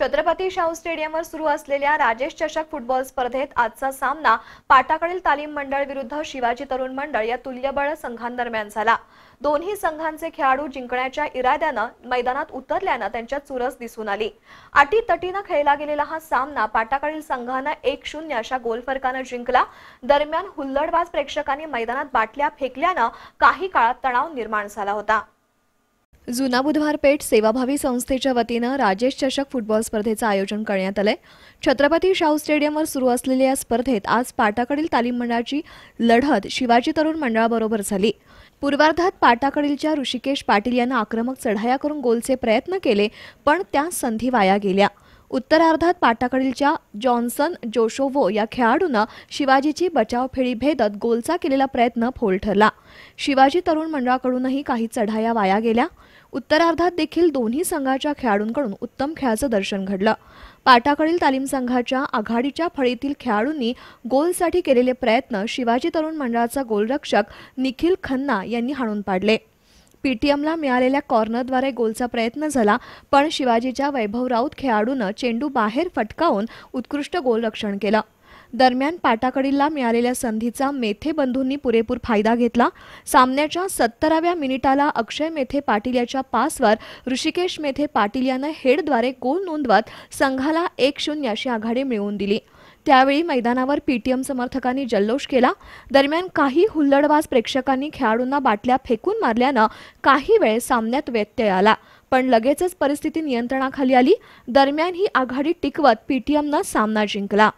छत्रपती शाहू स्टेडियमवर सुरू असलेल्या राजेश चषक फुटबॉल स्पर्धेत आजचा सामना पाटाकडील तालीम मंडळ विरुद्ध शिवाजी तरुण मंडळ या तुल्यबळ संघांदरम्यान झाला. दोन्ही संघांचे खेळाडू जिंकण्याच्या इराद्यानं मैदानात उतरल्यानं त्यांच्यात चुरस दिसून आली. अटीतटीनं खेळला गेलेला हा सामना पाटाकडील संघानं एक शून्य अशा गोलफरकानं जिंकला. दरम्यान हुल्लडबाज प्रेक्षकांनी मैदानात बाटल्या फेकल्यानं काही काळात तणाव निर्माण झाला होता. जुना बुधवार पेठ सेवाभावी संस्थेच्या वतीनं राजेश चषक फुटबॉल स्पर्धेचं आयोजन करण्यात आलंय. छत्रपती शाहू स्टेडियमवर सुरू असलेल्या या स्पर्धेत आज पाटाकडील तालीम मंडळाची लढत शिवाजी तरुण मंडळाबरोबर झाली. पूर्वार्धात पाटाकडीलच्या ऋषिकेश पाटील यांना आक्रमक चढाया करून गोलचे प्रयत्न केले पण त्या संधी वाया गेल्या. उत्तरार्धात पाटाकडीलच्या जॉन्सन जोशोवो या खेळाडूनं शिवाजीची बचावफेळी भेदत गोलचा केलेला प्रयत्न फोल ठरला. शिवाजी तरुण मंडळाकडूनही काही चढाया वाया गेल्या उत्तरार्धात देखील दोन्ही संघाच्या खेळाडूंकडून उत्तम खेळाचं दर्शन घडलं. पाटाकडील तालीम संघाच्या आघाडीच्या फळीतील खेळाडूंनी गोलसाठी केलेले प्रयत्न शिवाजी तरुण मंडळाचा गोलरक्षक निखिल खन्ना यांनी हाणून पाडले. पीटीएमला मिळालेल्या कॉर्नरद्वारे गोलचा प्रयत्न झाला पण शिवाजीच्या वैभव राऊत खेळाडूनं चेंडू बाहेर फटकावून उत्कृष्ट गोलरक्षण केलं. दरम्यान पाटाकडीला मिळालेल्या संधीचा मेथे बंधूंनी पुरेपूर फायदा घेतला. सामन्याच्या सत्तराव्या मिनिटाला अक्षय मेथे पाटील याच्या पासवर ऋषिकेश मेथे पाटील यानं हेडद्वारे गोल नोंदवत संघाला एक शून्य अशी आघाडी मिळवून दिली. त्यावेळी मैदानावर पीटीएम समर्थकांनी जल्लोष केला. दरम्यान काही हुल्लडबाज प्रेक्षकांनी खेळाडूंना बाटल्या फेकून मारल्यानं काही वेळ सामन्यात व्यत्यय आला. पण लगेचच परिस्थिती नियंत्रणाखाली आली. दरम्यान ही आघाडी टिकवत पीटीएमनं सामना जिंकला.